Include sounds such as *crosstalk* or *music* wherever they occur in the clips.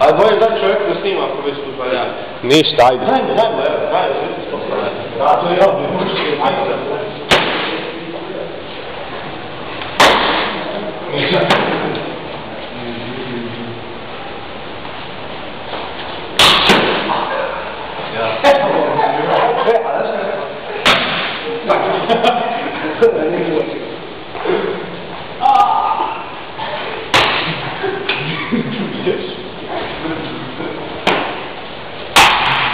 A dvoje čovjek da snima već. Ništa, ajde. Evo, Thank you. *laughs* *laughs*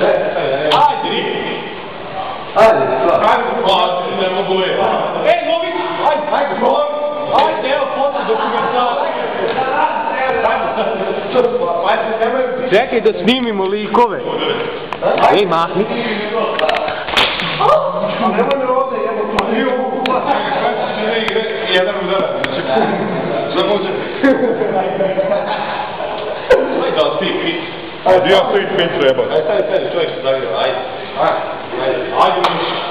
Ajde, dva. Ajde, dva. Ajde, pa, ne mogu je. E, mogu ti. Ajde, ajde, prolazi. Ajde, evo, foto dokumentala. Čekaj da snimimo likove. Ej, mahni. Nemoj me ovdje, jedan udarac, udarat. Znači. Zagođe. Ajde, da ti, pit. Aj, you ja sve ispeć treba? Aj, stavi peni, čovjek se zavio, ajde. Ajde, ajde, ajde, miš.